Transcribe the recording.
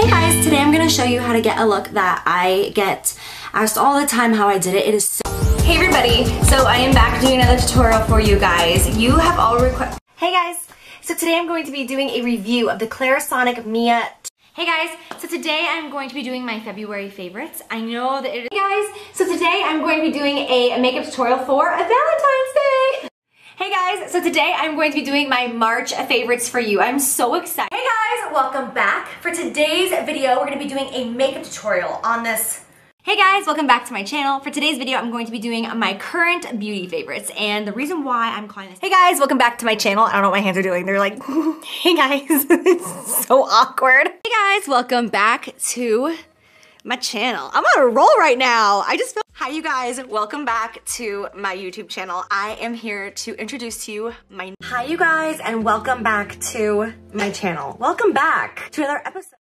Hey guys, today I'm gonna show you how to get a look that I get asked all the time how I did it. It is so Hey everybody, so I am back doing another tutorial for you guys. You have all requested Hey guys, so today I'm going to be doing a review of the Clarisonic Mia Hey guys, so today I'm going to be doing my February favorites. I know that it is- Hey guys, so today I'm going to be doing a makeup tutorial for a Valentine's Day. Hey guys, so today I'm going to be doing my March favorites for you. I'm so excited. Hey guys, welcome back. For today's video, we're gonna be doing a makeup tutorial on this Hey guys, welcome back to my channel. For today's video, I'm going to be doing my current beauty favorites. And the reason why I'm calling this- Hey guys, welcome back to my channel. I don't know what my hands are doing. They're like, hey guys, it's so awkward. Hey guys, welcome back to my channel. I'm on a roll right now. I just feel- Hi you guys, welcome back to my YouTube channel. I am here to introduce to you my- Hi you guys, and welcome back to my channel. Welcome back to another episode.